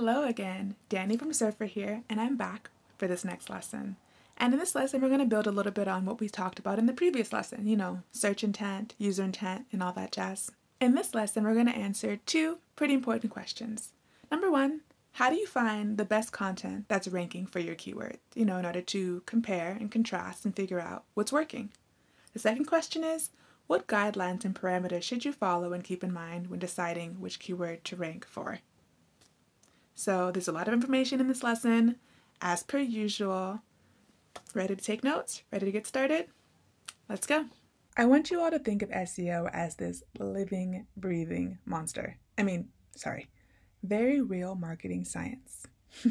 Hello again, Danny from Surfer here, and I'm back for this next lesson. And in this lesson, we're going to build a little bit on what we talked about in the previous lesson, you know, search intent, user intent, and all that jazz. In this lesson, we're going to answer two pretty important questions. Number one, how do you find the best content that's ranking for your keyword, you know, in order to compare and contrast and figure out what's working? The second question is, what guidelines and parameters should you follow and keep in mind when deciding which keyword to rank for? So there's a lot of information in this lesson. As per usual, ready to take notes? Ready to get started? Let's go. I want you all to think of SEO as this living, breathing monster. I mean, sorry, very real marketing science.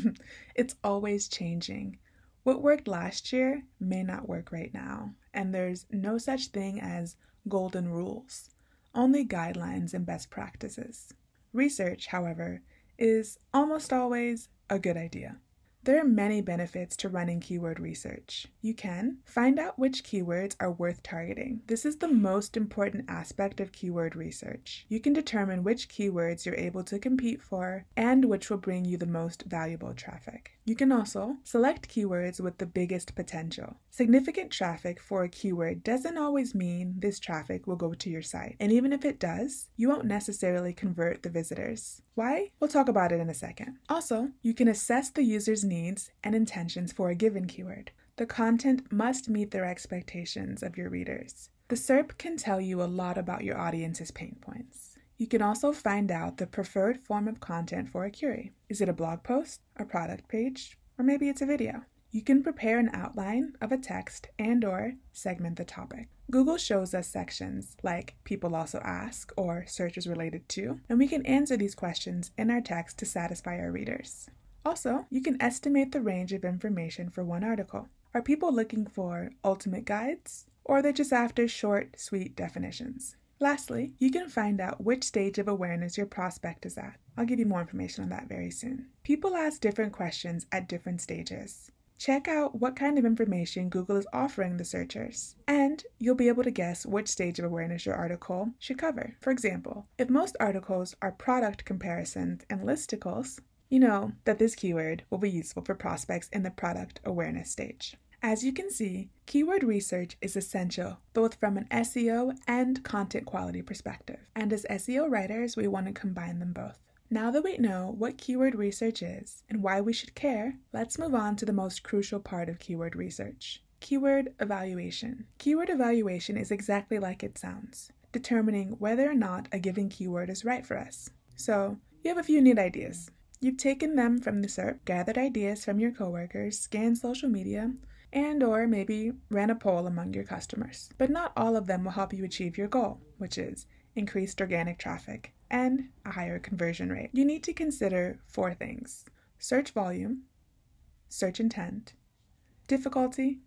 it's always changing. What worked last year may not work right now, and there's no such thing as golden rules, only guidelines and best practices. Research, however, is almost always a good idea. There are many benefits to running keyword research. You can find out which keywords are worth targeting. This is the most important aspect of keyword research. You can determine which keywords you're able to compete for and which will bring you the most valuable traffic. You can also select keywords with the biggest potential. Significant traffic for a keyword doesn't always mean this traffic will go to your site. And even if it does, you won't necessarily convert the visitors. Why? We'll talk about it in a second. Also, you can assess the user's needs and intentions for a given keyword. The content must meet their expectations of your readers. The SERP can tell you a lot about your audience's pain points. You can also find out the preferred form of content for a query. Is it a blog post, a product page, or maybe it's a video? You can prepare an outline of a text and or segment the topic. Google shows us sections like people also ask or searches related to, and we can answer these questions in our text to satisfy our readers. Also, you can estimate the range of information for one article. Are people looking for ultimate guides or are they just after short, sweet definitions? Lastly, you can find out which stage of awareness your prospect is at. I'll give you more information on that very soon. People ask different questions at different stages. Check out what kind of information Google is offering the searchers, and you'll be able to guess which stage of awareness your article should cover. For example, if most articles are product comparisons and listicles, you know that this keyword will be useful for prospects in the product awareness stage. As you can see, keyword research is essential both from an SEO and content quality perspective, and as SEO writers, we want to combine them both. Now that we know what keyword research is and why we should care, let's move on to the most crucial part of keyword research keyword evaluation. Keyword evaluation is exactly like it sounds, determining whether or not a given keyword is right for us. So, you have a few neat ideas. You've taken them from the SERP, gathered ideas from your coworkers, scanned social media, and or maybe ran a poll among your customers. But not all of them will help you achieve your goal, which is increased organic traffic and a higher conversion rate. You need to consider four things search volume, search intent, difficulty,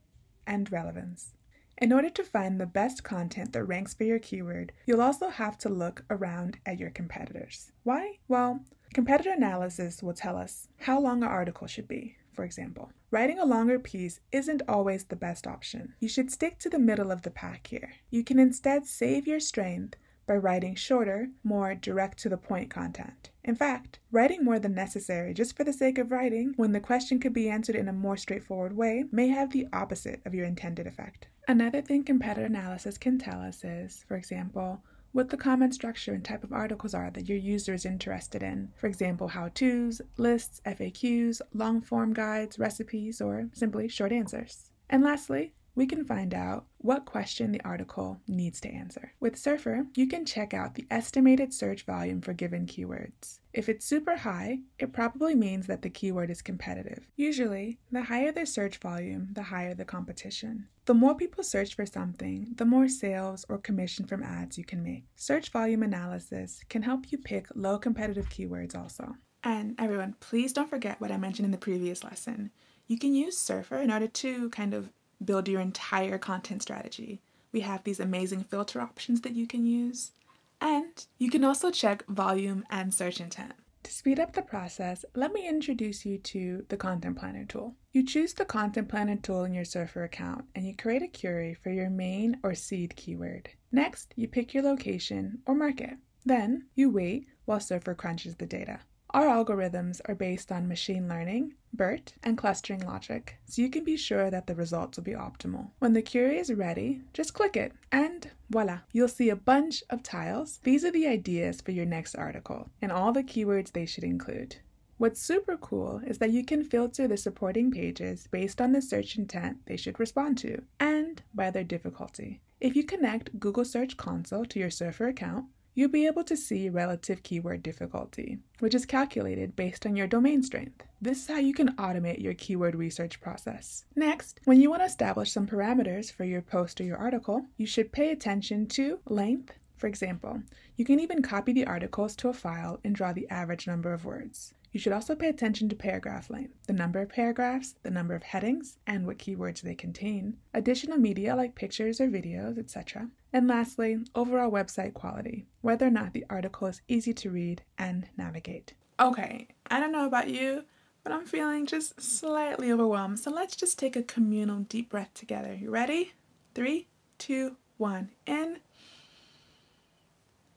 and relevance. In order to find the best content that ranks for your keyword, you'll also have to look around at your competitors. Why? Well, competitor analysis will tell us how long an article should be, for example. Writing a longer piece isn't always the best option. You should stick to the middle of the pack here. You can instead save your strength by writing shorter, more direct to the point content. In fact, writing more than necessary just for the sake of writing, when the question could be answered in a more straightforward way, may have the opposite of your intended effect. Another thing competitor analysis can tell us is, for example, what the comment structure and type of articles are that your user is interested in. For example, how to's, lists, FAQs, long form guides, recipes, or simply short answers. And lastly, we can find out what question the article needs to answer. With Surfer, you can check out the estimated search volume for given keywords. If it's super high, it probably means that the keyword is competitive. Usually, the higher the search volume, the higher the competition. The more people search for something, the more sales or commission from ads you can make. Search volume analysis can help you pick low competitive keywords also. And everyone, please don't forget what I mentioned in the previous lesson. You can use Surfer in order to kind of build your entire content strategy. We have these amazing filter options that you can use. And you can also check volume and search intent. To speed up the process, let me introduce you to the Content Planner tool. You choose the Content Planner tool in your Surfer account and you create a query for your main or seed keyword. Next, you pick your location or market. Then, you wait while Surfer crunches the data. Our algorithms are based on machine learning, BERT, and clustering logic, so you can be sure that the results will be optimal. When the query is ready, just click it, and voila, you'll see a bunch of tiles. These are the ideas for your next article, and all the keywords they should include. What's super cool is that you can filter the supporting pages based on the search intent they should respond to, and by their difficulty. If you connect Google Search Console to your Surfer account, you'll be able to see relative keyword difficulty, which is calculated based on your domain strength. This is how you can automate your keyword research process. Next, when you want to establish some parameters for your post or your article, you should pay attention to length. For example, you can even copy the articles to a file and draw the average number of words. You should also pay attention to paragraph length, the number of paragraphs, the number of headings, and what keywords they contain, additional media like pictures or videos, etc. And lastly, overall website quality, whether or not the article is easy to read and navigate. Okay, I don't know about you, but I'm feeling just slightly overwhelmed, so let's just take a communal deep breath together. You ready? Three, two, one. In,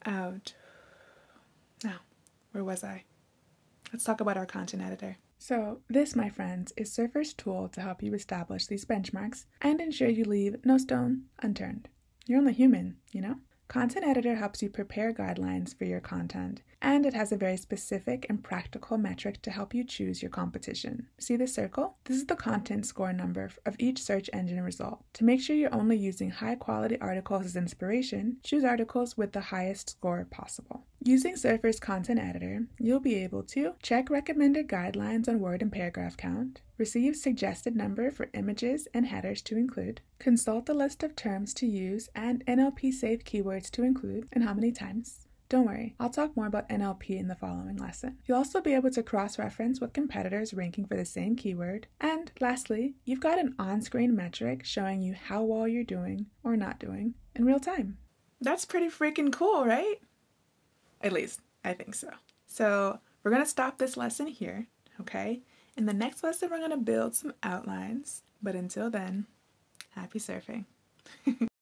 out. Now, where was I? Let's talk about our content editor. So, this, my friends, is Surfer's tool to help you establish these benchmarks and ensure you leave no stone unturned. You're only human, you know? Content Editor helps you prepare guidelines for your content, and it has a very specific and practical metric to help you choose your competition. See the circle? This is the content score number of each search engine result. To make sure you're only using high quality articles as inspiration, choose articles with the highest score possible. Using Surfer's content editor, you'll be able to check recommended guidelines on word and paragraph count, receive suggested number for images and headers to include, consult the list of terms to use and NLP safe keywords to include, and how many times. Don't worry, I'll talk more about NLP in the following lesson. You'll also be able to cross reference with competitors ranking for the same keyword. And lastly, you've got an on screen metric showing you how well you're doing or not doing in real time. That's pretty freaking cool, right? At least, I think so. So, we're going to stop this lesson here, okay? In the next lesson, we're going to build some outlines. But until then, happy surfing.